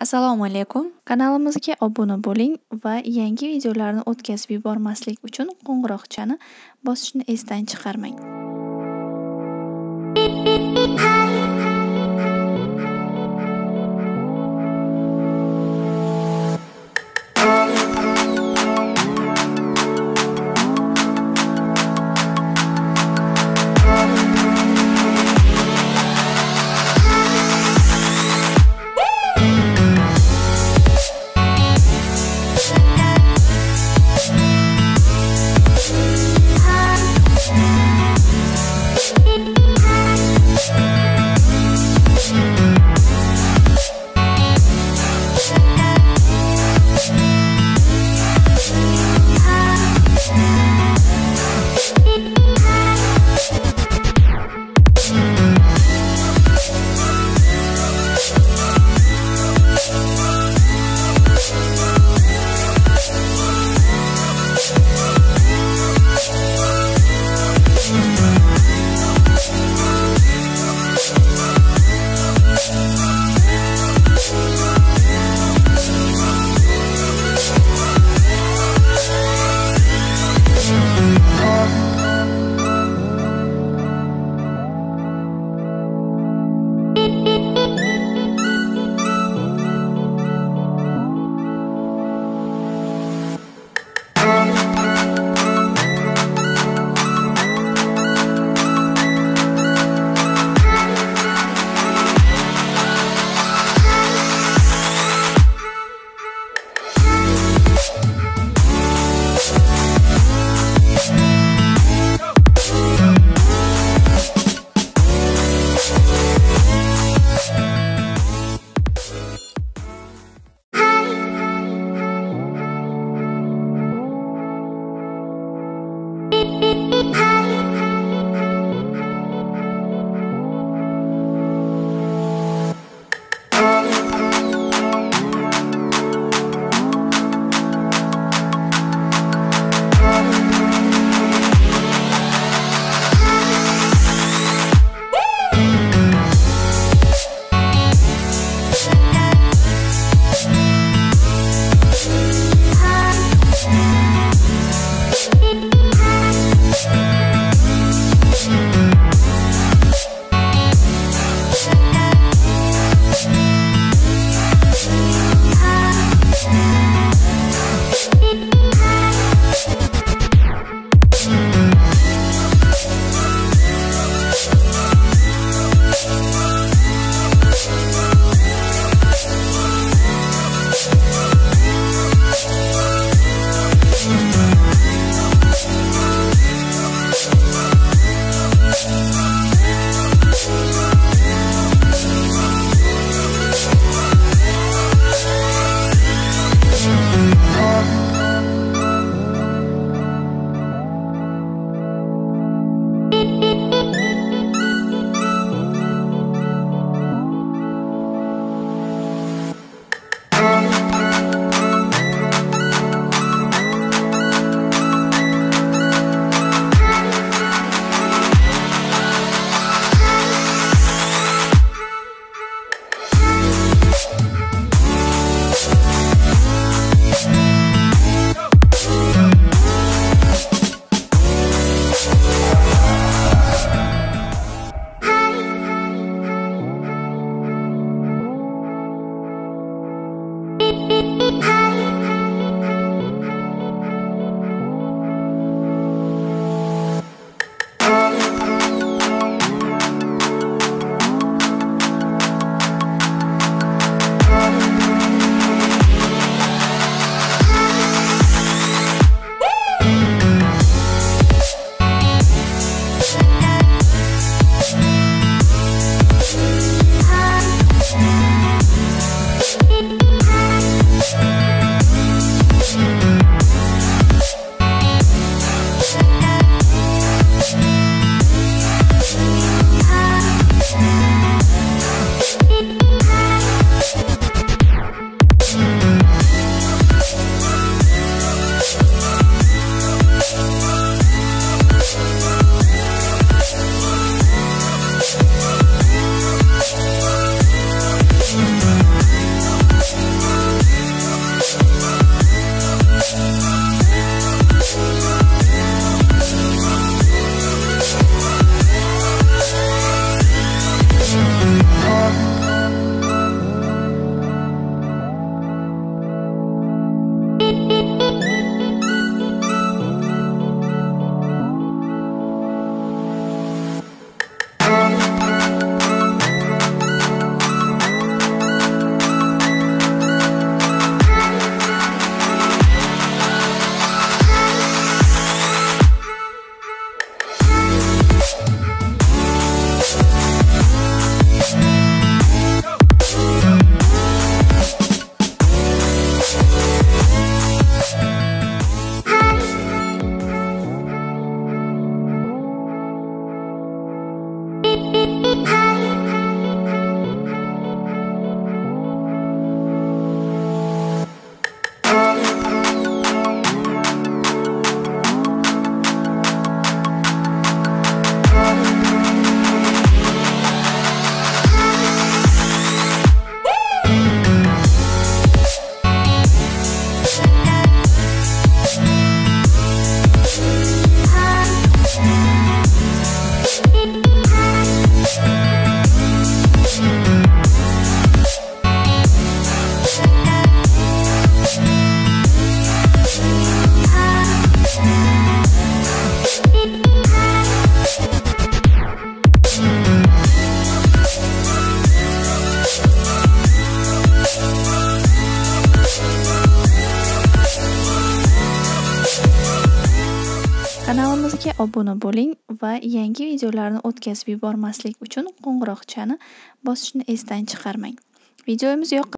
Assalomu alaykum. Kanalimizga obuna bo'ling va yangi videolarni o'tkazib yubormaslik uchun qo'ng'iroqchani bosishni esdan chiqarmang. Kanalimizga obuna bo'ling va yangi videolarni o'tkazib yubormaslik uchun qo'ng'iroqchani bosishni esdan chiqarmang. Videomiz yoqqan